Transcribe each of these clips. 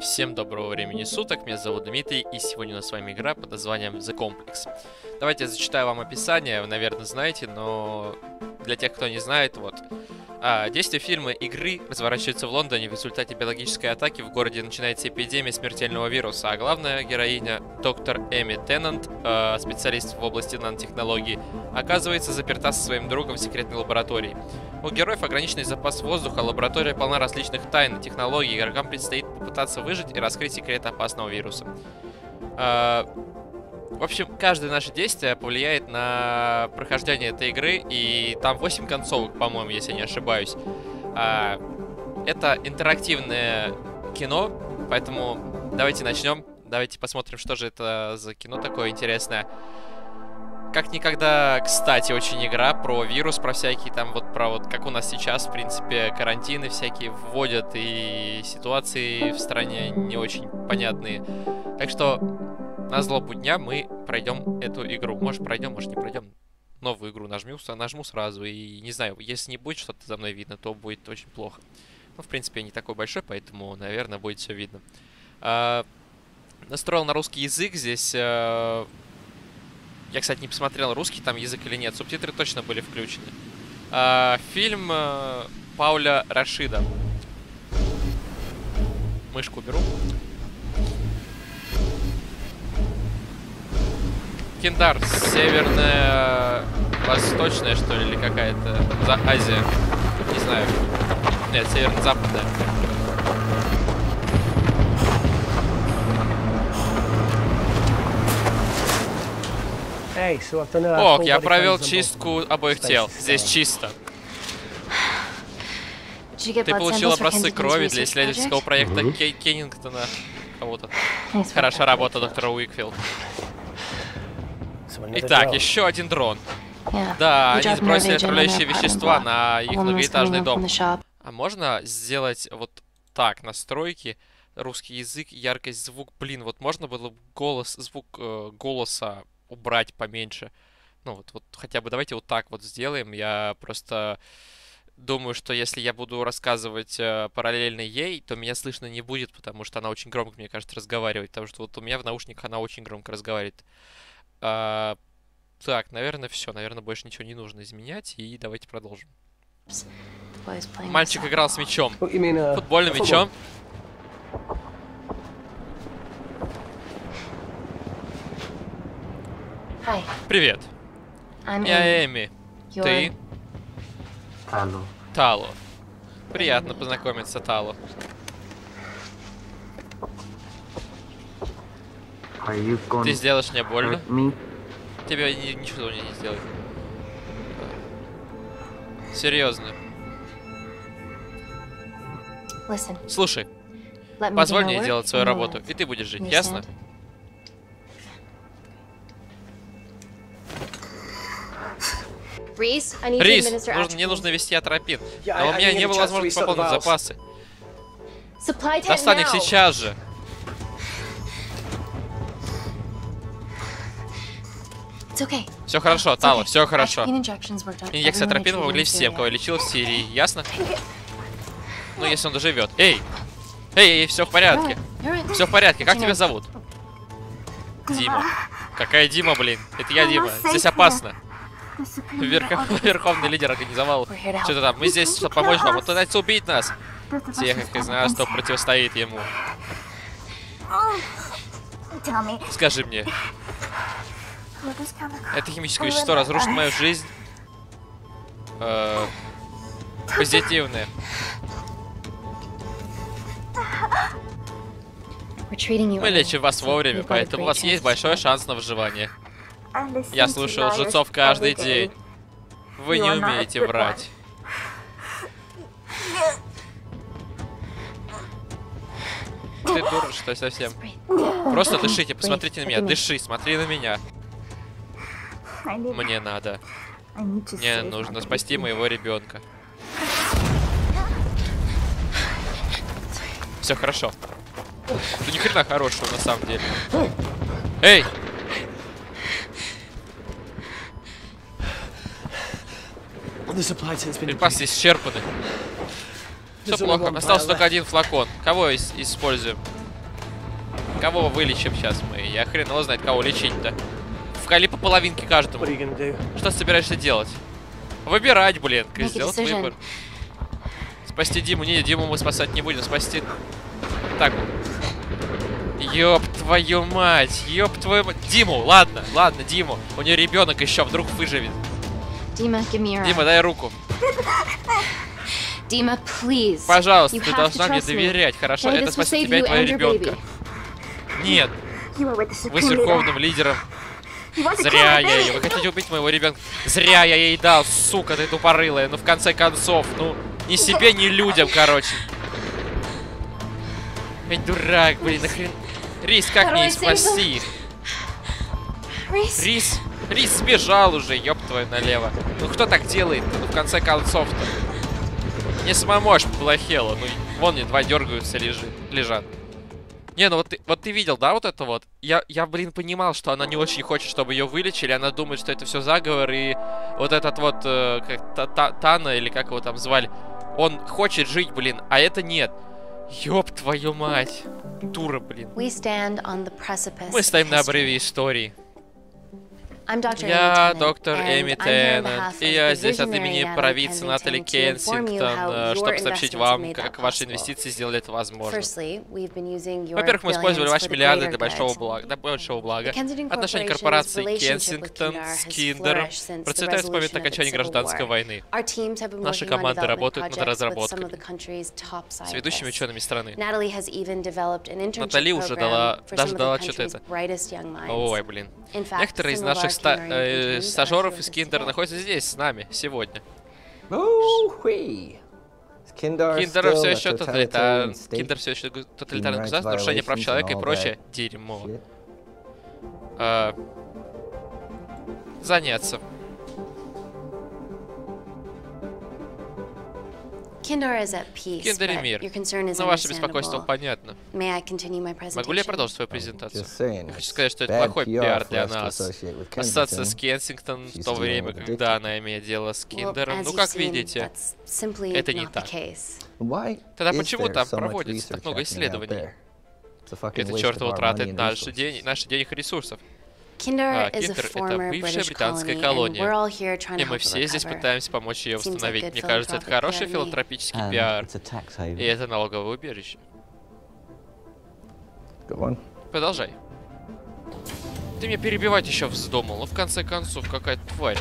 Всем доброго времени суток, меня зовут Дмитрий, и сегодня у нас с вами игра под названием The Complex. Давайте я зачитаю вам описание, вы, наверное, знаете, но для тех, кто не знает, вот. А, действие фильма игры разворачивается в Лондоне в результате биологической атаки. В городе начинается эпидемия смертельного вируса, а главная героиня, доктор Эми Теннант, э, специалист в области нанотехнологий, оказывается заперта со своим другом в секретной лаборатории. У героев ограниченный запас воздуха, лаборатория полна различных тайн и технологий, игрокам предстоит попытаться выжить и раскрыть секрет опасного вируса. Э, в общем, каждое наше действие повлияет на прохождение этой игры, и там 8 концовок, по-моему, если я не ошибаюсь. А, это интерактивное кино, поэтому давайте начнем. Давайте посмотрим, что же это за кино такое интересное. Как никогда, кстати, очень игра про вирус, про всякие там вот, про вот, как у нас сейчас, в принципе, карантины всякие вводят, и ситуации в стране не очень понятные. Так что на злобу дня мы пройдем эту игру. Может пройдем, может не пройдем. Новую игру нажму, нажму сразу. И не знаю, если не будет что-то за мной видно, то будет очень плохо. Ну, в принципе, я не такой большой, поэтому, наверное, будет все видно. А, настроил на русский язык здесь. А, я, кстати, не посмотрел, русский там язык или нет. Субтитры точно были включены. А, фильм а, Пауля Рашида. Мышку беру. Киндар, северная, восточная, что ли, или какая-то, за Азия, не знаю. Нет, северо-западная. Ок, я провел чистку обоих тел. Здесь чисто. Ты получил образцы крови для исследовательского проекта Кеннингтона кого-то. Хорошая работа, доктор Уикфилд. Итак, еще один дрон. Да, они сбросили отравляющие вещества на их многоэтажный дом. А можно сделать вот так, настройки, русский язык, яркость, звук. Блин, вот можно было голос, звук э, голоса убрать поменьше. Ну вот, вот хотя бы давайте вот так вот сделаем. Я просто думаю, что если я буду рассказывать э, параллельно ей, то меня слышно не будет, потому что она очень громко, мне кажется, разговаривает. Потому что вот у меня в наушниках она очень громко разговаривает. А, так, наверное, все. Наверное, больше ничего не нужно изменять. И давайте продолжим. Мальчик играл с мячом. Uh, Футбольным мячом. Привет. Я Эми. Ты? Тало. Тало. Приятно познакомиться, Тало. Ты сделаешь мне больно? Тебе ничего не сделает. Серьезно. Слушай, позволь мне делать свою работу, и ты будешь жить, ясно? Рис, нужно, мне нужно вести атропин, но у меня не было возможности пополнить запасы. Достань их сейчас же. Все хорошо, Тало, все хорошо. Инъекция атропина помогли всем, кого лечил в Сирии, ясно? Ну, если он доживет. Эй! Эй, эй, все в порядке. Все в порядке. Как тебя зовут? Дима. Какая Дима, блин? Это я, Дима. Здесь опасно. Верхов... Верховный лидер организовал что-то там. Мы здесь, чтобы помочь вам. Он пытается убить нас. Тех из нас, кто противостоит ему. Скажи мне, это химическое вещество разрушит мою жизнь. Э, позитивное. Мы лечим вас вовремя, поэтому у вас есть большой шанс на выживание. Я слушаю лжецов каждый день. Вы не умеете врать. Ты дура, что совсем? Просто дышите, посмотрите на меня. Дыши, смотри на меня. Мне надо. Мне нужно спасти моего ребенка. Все хорошо. Ты ни хрена хорошего на самом деле. Эй! Припасы исчерпаны. Все плохо. Остался только один флакон. Кого используем? Кого вылечим сейчас мы? Я хрен его знает, кого лечить-то. Вкали по половинке каждому. Что ты собираешься делать? Выбирать, блин. Сделать выбор. Спасти Диму. Не, Диму мы спасать не будем. Спасти... Так. Ёб твою мать. Ёб твою мать. Диму, ладно, ладно, Диму. У нее ребенок еще, вдруг выживет. Dima, give me your Дима, arm. дай руку. Dima, please. Пожалуйста, You ты должна мне доверять, хорошо? Okay, Это спасет тебя и твоего ребенка. Нет, вы с верховным лидером. Зря я ее. Вы хотите убить моего ребенка? Зря я ей дал, сука, ты тупорылая. Ну, в конце концов, ну, ни себе, ни людям, короче. Эй, дурак, блин, нахрен. Рис, как мне I их. Рис, Рис сбежал уже, ёб твою налево. Ну, кто так делает Ну, в конце концов-то. Не самому аж плохело. Ну, вон мне два дергаются, лежит, лежат. Не, ну вот ты, вот ты видел, да, вот это вот? Я, я, блин, понимал, что она не очень хочет, чтобы ее вылечили. Она думает, что это все заговор. И вот этот вот, э, как Та- Та- Тана, или как его там звали, он хочет жить, блин, а это нет. Ёб твою мать. Дура, блин. Мы стоим на обрыве истории. Я доктор Эми Теннет, и я здесь от имени провидца Натали Кенсингтон, э, чтобы сообщить вам, как ваши инвестиции сделали это your Во-первых, мы использовали ваши миллиарды для большого блага, для большего блага. Отношения корпорации Кенсингтон с the процветает с момента окончания гражданской войны. Наши команды работают над разработками top с ведущими учеными страны. Натали уже дала- даже дала что-то это. Ой, блин. Некоторые из наших ста- э, стажеров из Киндера today. находятся здесь с нами сегодня. Киндер все еще тоталитарный? Киндер все еще тоталитарное rights государство, нарушение прав человека и прочее дерьмо. А, заняться. Киндер и мир. your concern is Но ваше беспокойство понятно. May I continue my presentation? Могу ли я продолжить свою презентацию? Я хочу сказать, что это плохой пиар для нас. Ассоциация с. Кенсингтон в то время, когда она имеет дело с Киндером. Ну, как видите, это не так. Тогда почему там проводится так много исследований? это our тратит наши деньги, наши денег и ресурсов. А, is a Киндер — это former бывшая British британская колония. we're all here trying И to мы help все здесь пытаемся помочь ее восстановить. good Мне кажется, это philanthropic хороший филантропический And пиар. it's a tax haven. И это налоговое убежище. Go on. Продолжай. Ты меня перебивать еще вздумал. Ну, в конце концов, какая-то тварь.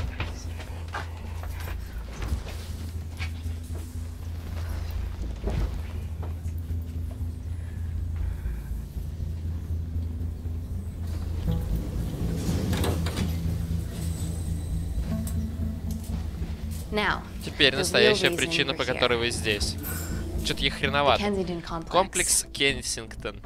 Теперь настоящая причина, по которой вы здесь. Что-то the хреновато. Комплекс Кенсингтон.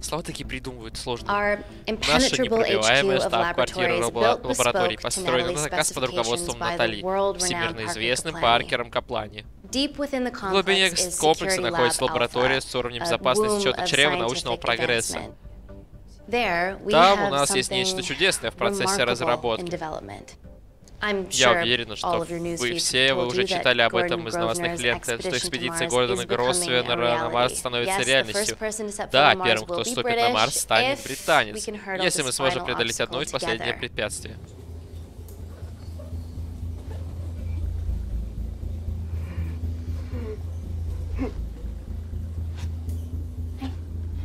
Слова такие придумывают сложно. Наша непробиваемая штаб-квартира laboratories лабора- built лабораторий bespoke to построена на заказ под руководством Натали, всемирно известным. Паркером Каплани. В глубине комплекса находится лаборатория с уровнем безопасности счета чрева научного прогресса. Там у нас есть нечто чудесное в процессе разработки. Я уверена, all что of your news вы все вы уже читали об этом из новостных лент, что экспедиция Гордона a на Марс становится реальностью. Да, первым, кто ступит на Марс, станет британец, если мы сможем преодолеть одно из последнее together. препятствие.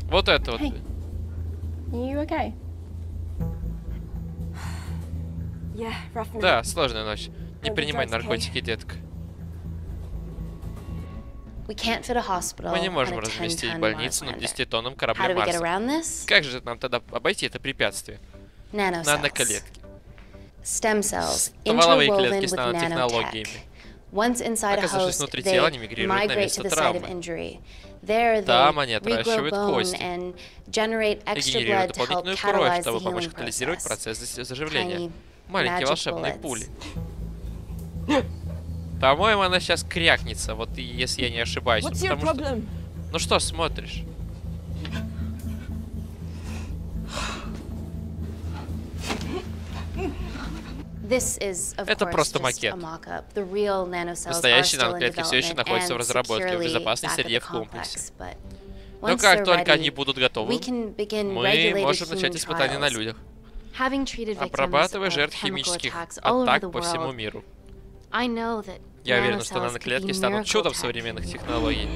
Вот это вот. Hey. You okay? Да, сложная ночь. Не принимай наркотики, детка. We can't fit a hospital Мы не можем on a разместить 10-ton больницу на lander. 10-тонном How корабле do we get Марса. around this? Как же нам тогда обойти это препятствие? Cells, Стволовые interwoven клетки with с нанотехнологиями. nanotech. Once inside a Оказавшись host, внутри they тела, они мигрируют на migrate место to the site of травмы. injury. There Там they они regrow отращивают bone кости. and generate И extra генерируют blood to help дополнительную кровь, catalyze the чтобы помочь healing катализировать process. процесс заживления. Маленькие magic волшебные bullets. пули. По-моему, она сейчас крякнется, вот если я не ошибаюсь. What's your потому что-? Ну что смотришь? This is, of Это просто макет. Настоящие наноклетки все еще находятся в разработке в безопасной среде в комплексе. Но Once как только они будут готовы, мы можем начать испытания на людях, обрабатывая жертв химических атак по всему миру. Я уверен, что наноклетки станут чудом современных технологий.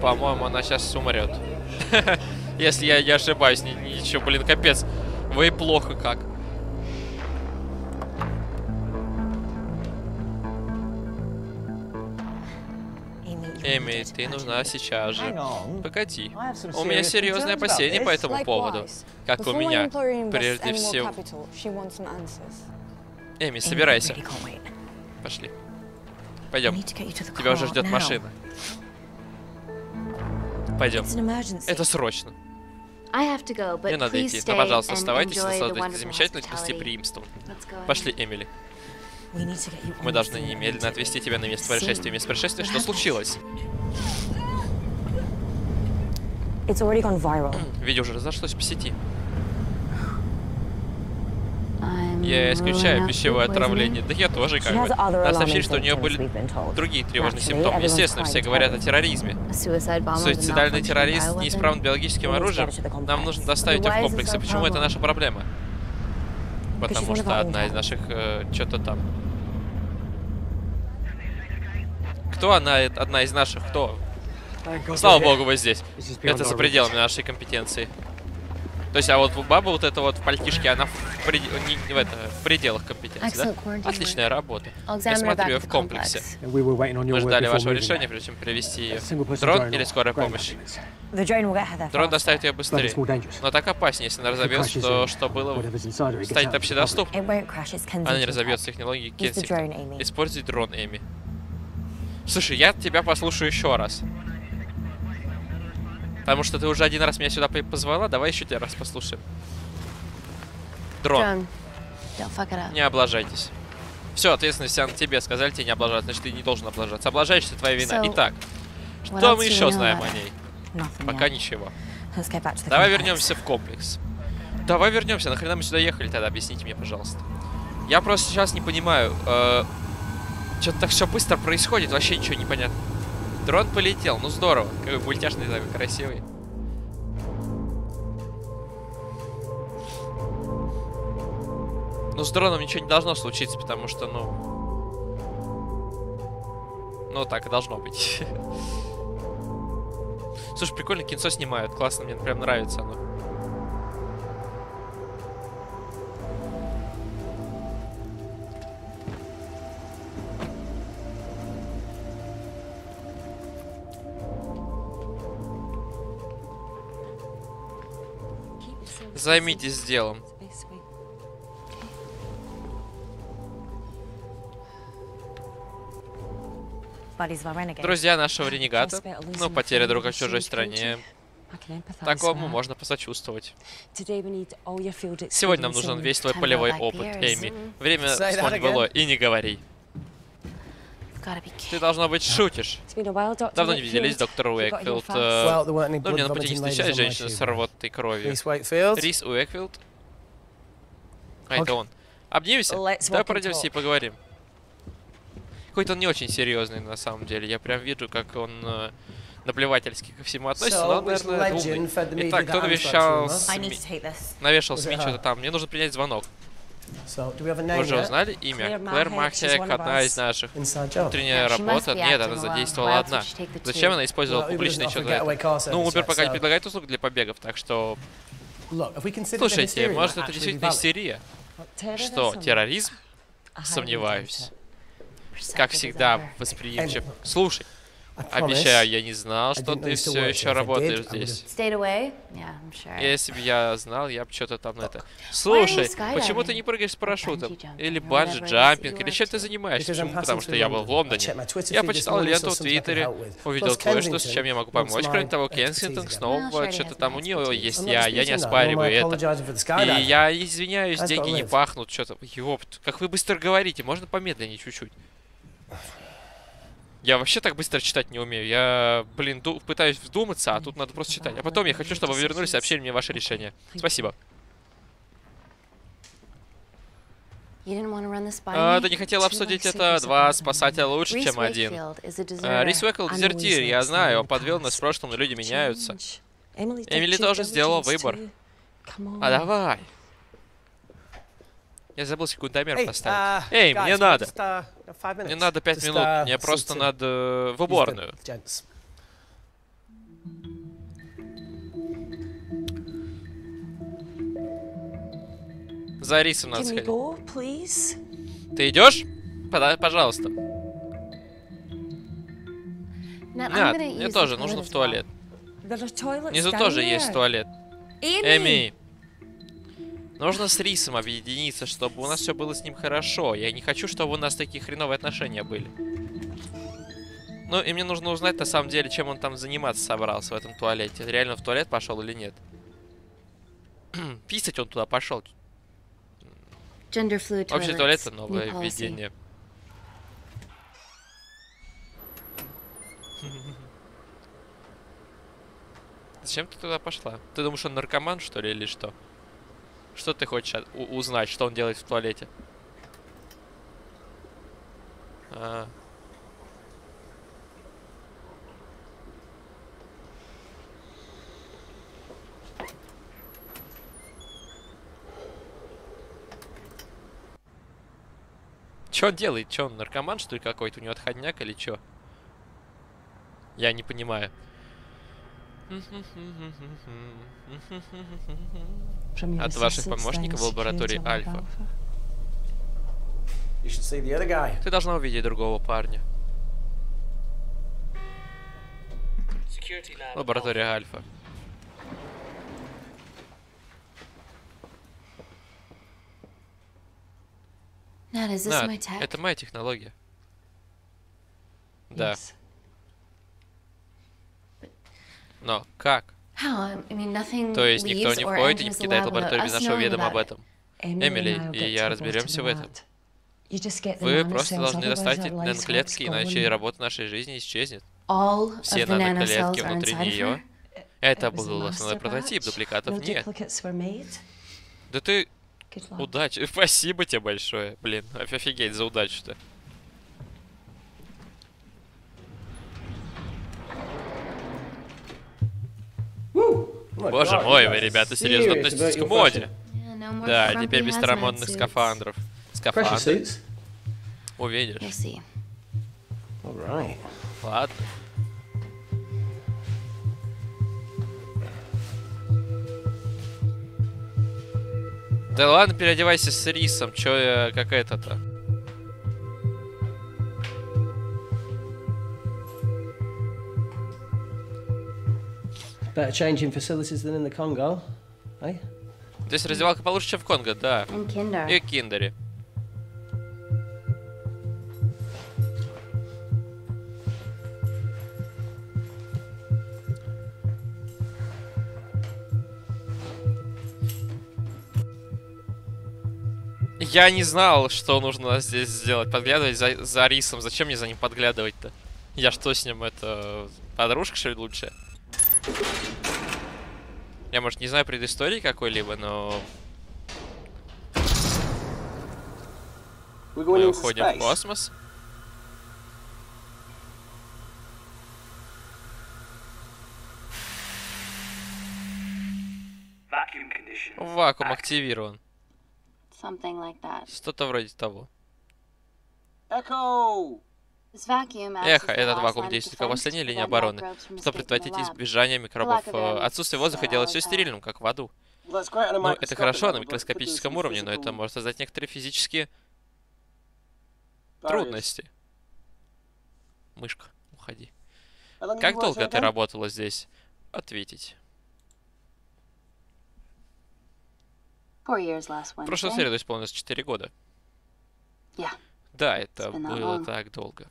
По-моему, она сейчас умрет. Если я не ошибаюсь, ни- ничего, блин, капец. Вы плохо как. Эми, ты нужна сейчас же. Погоди. У меня серьезные опасения по этому поводу. Как у меня. Прежде всего. Эми, собирайся. Пошли. Пойдем. Тебя уже ждет машина. Пойдем. Это срочно. Мне надо идти. Но, пожалуйста, and оставайтесь и наслаждайтесь замечательным гостеприимством. Пошли, Эмили. Мы должны немедленно отвезти тебя на место происшествия. Место происшествия, что случилось? Видео уже разошлось по сети. Я исключаю пищевое отравление. Да я тоже как бы. alarming сообщили, что у нее были другие тревожные симптомы. Естественно, все говорят о терроризме. Суицидальный террорист неисправным биологическим оружием. Нам нужно доставить Why в is it комплекс. so И почему это наша проблема? Потому что одна из наших э, что-то там. Кто она? Одна из наших? Кто? Слава богу, вы здесь. Это за пределами нашей компетенции. То есть, а вот баба вот эта вот в пальтишке, она в, преде- не- в, это, в пределах компетенции, да? Отличная работа. Я смотрю ее в комплексе. Мы ждали вашего решения, прежде чем привести ее. Дрон или скорая помощь? Дрон доставит ее быстрее. Но так опаснее, если она разобьется, то что было станет общедоступным. Она не разобьется технологии Кенсингтон. Используй дрон, Эми. Слушай, я тебя послушаю еще раз. Потому что ты уже один раз меня сюда по- позвала, давай еще тебя раз послушаем. Дрон, не облажайтесь. Все, ответственность на тебе. Сказали тебе не облажаться, значит ты не должен облажаться. Облажаешься, твоя вина. So, Итак, что мы еще знаем о ней? Nothing Пока yet. ничего. Давай вернемся в комплекс. Давай вернемся. Нахрена мы сюда ехали тогда? Объясните мне, пожалуйста. Я просто сейчас не понимаю. Э, Что-то так все быстро происходит, вообще ничего не понятно. Дрон полетел, ну здорово. Какой мультяшный такой, красивый. Ну, с дроном ничего не должно случиться, потому что, ну... Ну, так и должно быть. Слушай, прикольно кинцо снимают. Классно, мне прям нравится оно. Займитесь делом. Друзья нашего ренегата. Ну, потеря друга в чужой стране. Такому можно посочувствовать. Сегодня нам нужен весь твой полевой опыт. Эми. Время вспомнить было и не говори. Ты должно быть шутишь. Давно не виделись, доктор Уэкфилд. э, weren't any Ну, мне на пути не встречались женщины с tube. рвотой кровью. Рис Уэкфилд. А, это он. Обнимемся? Давай пройдемся и поговорим. Какой-то он не очень серьезный, на самом деле. Я прям вижу, как он э, наплевательски ко всему относится, но он, наверное, умный. Итак, кто навещал СМИ? Навешал СМИ что-то там. Мне нужно принять звонок. Мы уже узнали имя. Клэр Махек, одна из наших. Inside job. Утренняя Yeah, she работа. Нет, она задействовала одна. Зачем она использовала offer что-то getaway car Ну, Uber пока не предлагает услуг для побегов, так что... Слушайте, может это действительно истерия? Что, терроризм? Сомневаюсь. Как всегда, восприимчив. Слушай. Обещаю, я не знал, что ты все еще работаешь would've- здесь. Если бы я знал, я бы что-то там это... Слушай, почему ты не прыгаешь с парашютом? Или банджи-джампинг? that Или чем ты занимаешься? Почему? Потому что я был в Лондоне. Я почитал ленту в Твиттере, увидел кое-что, с чем я могу помочь. Кроме того, Кенсингтон снова что-то там у него есть. Я, я не оспариваю это. И я извиняюсь, деньги не пахнут, что-то. Ёпт, как вы быстро говорите, можно помедленнее чуть-чуть. Я вообще так быстро читать не умею. Я, блин, пытаюсь вдуматься, а тут надо просто читать. А потом я хочу, чтобы вы вернулись и сообщили мне ваше решение. Спасибо. А, ты не хотел обсудить это? Два спасателя лучше, чем один. А. Рис Уэкл know дезертир, я знаю, он подвел нас в прошлом, но люди меняются. Эмили тоже сделала выбор. А давай. Я забыл секундомер Hey, поставить. uh, Эй, guys, мне надо. just, uh, Мне надо пять Just, минут. uh, Мне просто надо в уборную. За рисом надо Can we сходить. go, please? Ты идешь? Пожалуйста. Нет, мне тоже нужно в туалет. Внизу тоже есть туалет. Эми. Нужно с Рисом объединиться, чтобы у нас все было с ним хорошо. Я не хочу, чтобы у нас такие хреновые отношения были. Ну, и мне нужно узнать, на самом деле, чем он там заниматься собрался в этом туалете. Реально в туалет пошел или нет. Писать он туда пошел. Общий туалет это новое введение. Зачем ты туда пошла? Ты думаешь, он наркоман, что ли, или что? Что ты хочешь узнать, что он делает в туалете? А. Че он делает? Че он наркоман, что ли, какой-то? У него отходняк или чё? Я не понимаю. От ваших помощников в лаборатории Альфа. Ты должна увидеть другого парня. Лаборатория Альфа. Над, это моя технология. Да. Yes. Но как? Nothing То есть никто не входит и не покидает лабораторию без нашего ведома об этом. Эмили и я разберемся в этом. Вы просто должны достать наноклетки, иначе работа нашей жизни исчезнет. Все наноклетки внутри нее. Это был основной прототип, No нет. Да ты удачи. Спасибо тебе большое. Блин, оф- офигеть за удачу-то. Боже мой, вы, ребята, серьезно относитесь к моде. fashion. Yeah, no more Да, теперь без suits. скафандров. Скафандры. Увидишь. You'll see. All right. Ладно. Да ладно, переодевайся с рисом, чё я как это-то. Better changing facilities than in the Congo, eh? Здесь раздевалка получше, чем в Конго, да. And Kinder. И в Киндере. Я не знал, что нужно здесь сделать. Подглядывать за, за рисом. Зачем мне за ним подглядывать-то? Я что с ним, это... Подружка, что ли, лучше? Я, может, не знаю предыстории какой-либо, но мы уходим в космос. Вакуум активирован. Что-то вроде того. Echo! Эхо, этот вакуум действует как последняя линия обороны, чтобы lab. избежание микробов. э, Отсутствие воздуха делает все стерильным, как в аду. Ну, это хорошо на микроскопическом уровне, но это может создать некоторые физические трудности. Мышка, уходи. Как долго ты работала здесь? Ответить. В прошлую среду исполнилось 4 года. Да, это было так долго.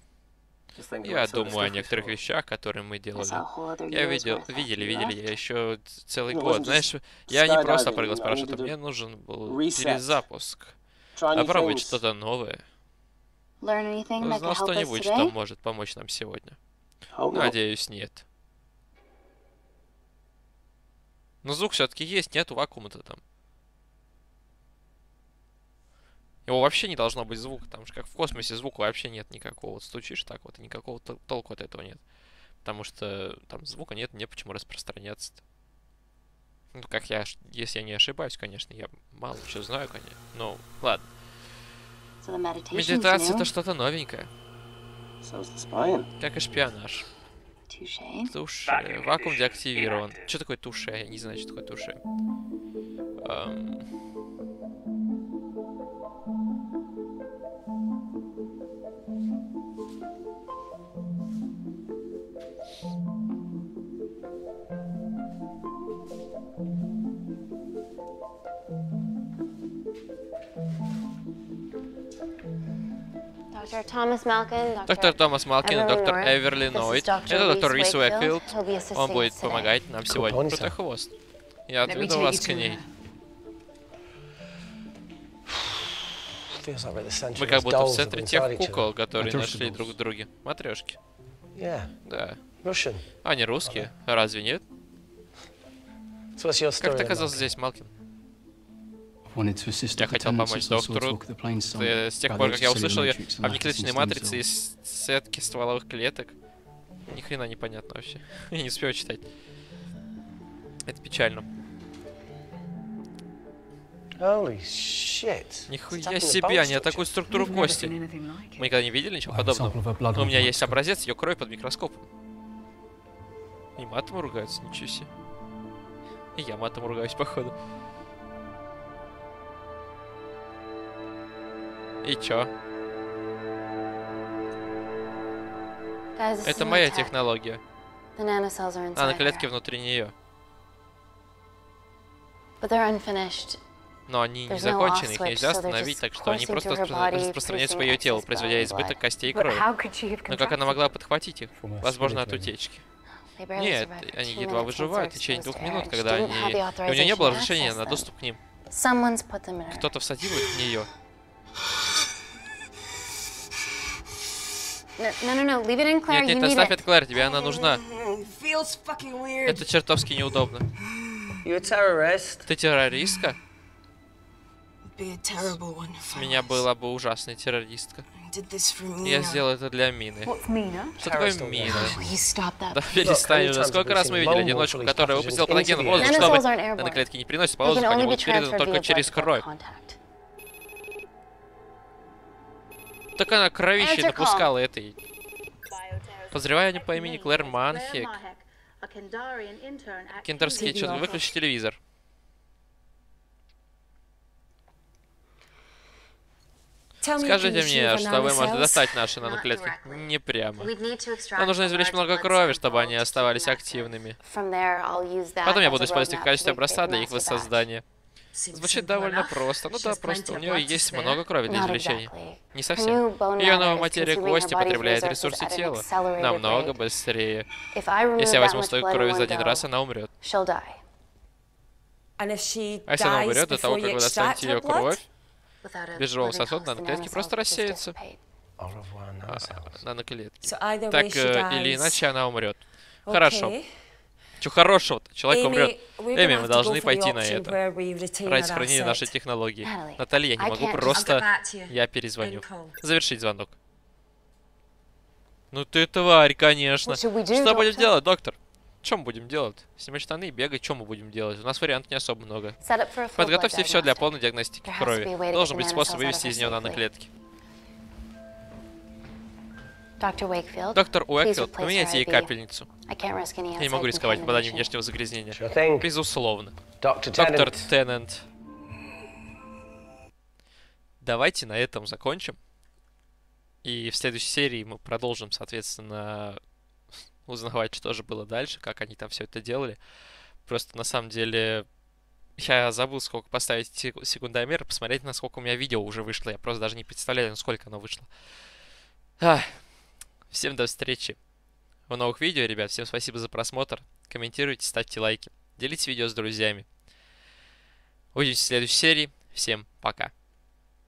Я думаю о некоторых вещах, которые мы делали. Я видел, видели, видели, я еще целый год. Знаешь, я не просто прыгал с парашютом, мне нужен был перезапуск. Попробовать что-то новое. Узнал что-нибудь, что может помочь нам сегодня. Надеюсь, нет. Но звук все-таки есть, нету вакуума-то там. И него вообще не должно быть звука. Там же как в космосе звука вообще нет никакого. Вот стучишь так вот, и никакого тол- толку от этого нет. Потому что там звука нет, не почему распространяться-то. Ну, как я, если я не ошибаюсь, конечно, я мало что знаю, конечно. Ну, ладно. Медитация это что-то новенькое. Как и шпионаж. Туше. Вакуум деактивирован. Что такое туше? Я не знаю, что такое туше. Эм, Доктор Томас Малкин и доктор. Эверли Нойт. Это доктор Рис Уэкфилд. Он будет помогать нам сегодня. Крутой хвост. Я отведу вас к ней. Мы как будто в центре тех кукол, которые нашли друг в друге. Матрешки. Да. Они русские. Разве нет? Как ты оказался здесь, Малкин? Я хотел помочь доктору. С тех пор, как я услышал and о внеклеточной матрице из сетки стволовых клеток. Ни хрена непонятно вообще. Я не успел читать. Это печально. Holy shit. Stuck Нихуя себе, они такую структуру кости. Мы никогда не видели ничего подобного. Но у with меня есть образец ее крови под микроскопом. И матом ругаются, ничего себе. И я матом ругаюсь, походу. И чё? Это моя технология. Are inside Наноклетки внутри нее. Но они не закончены, их нельзя остановить, так что они просто распространяются по ее телу, производя избыток костей и крови. Но как она могла подхватить их? Возможно, от утечки. Нет, они едва выживают в течение двух минут, когда они... И у нее не было разрешения на доступ к ним. Кто-то всадил их в нее. No, no, no. Leave it in Claire. Нет, you нет, оставь it. это, Клэр, тебе она нужна. Feels fucking weird. Это чертовски неудобно. You a terrorist? Ты террористка? Be a terrible one. С меня была бы ужасная террористка. Я сделал это для мины. Что такое мина? Да перестань уже. Сколько раз мы видели одиночку, которая выпустила патоген в воздух, чтобы... Наноклетки не приносят по They can воздуху, они будут переданы только через кровь. Так она кровище напускала этой. Подозреваю по имени Клэр Манхек. Кентерский, что выключи телевизор. Скажите мне, что вы можете достать наши наноклетки? Не прямо. Нам нужно извлечь много крови, чтобы они оставались активными. Потом я буду использовать их в качестве образца для их воссоздания. Звучит довольно просто. Ну да, просто у нее есть много крови для exactly. Не совсем. Ее новая материя кости потребляет ресурсы тела намного быстрее. Если я возьму столько крови за один раз, она умрет. А если она умрет до того, как вы достанете ее кровь, без живого the наноклетки просто рассеются. А, наноклетки. Так э, или иначе она умрет. Хорошо. Чё хорошего-то? Человек Amy, умрет. Эми, мы должны пойти на это. Ради сохранения нашей технологии. Наталья, я не могу просто... Я перезвоню. Завершить звонок. Ну ты тварь, конечно. Что будем делать, доктор? Что мы будем делать? Снимать штаны и бегать, что мы будем делать? У нас вариантов не особо много. Подготовьте все для полной диагностики крови. Должен быть способ вывести из safely. наноклетки. Доктор Уэкфилд, поменяйте ей капельницу. Я не могу рисковать попаданием внешнего загрязнения. Безусловно. Доктор. Теннант. Давайте на этом закончим. И в следующей серии мы продолжим, соответственно, узнавать, что же было дальше, как они там все это делали. Просто на самом деле я забыл, сколько поставить сек- секундомер, посмотреть, насколько у меня видео уже вышло. Я просто даже не представляю, насколько оно вышло. Ах. Всем до встречи в новых видео, ребят. Всем спасибо за просмотр. Комментируйте, ставьте лайки. Делитесь видео с друзьями. Увидимся в следующей серии. Всем пока.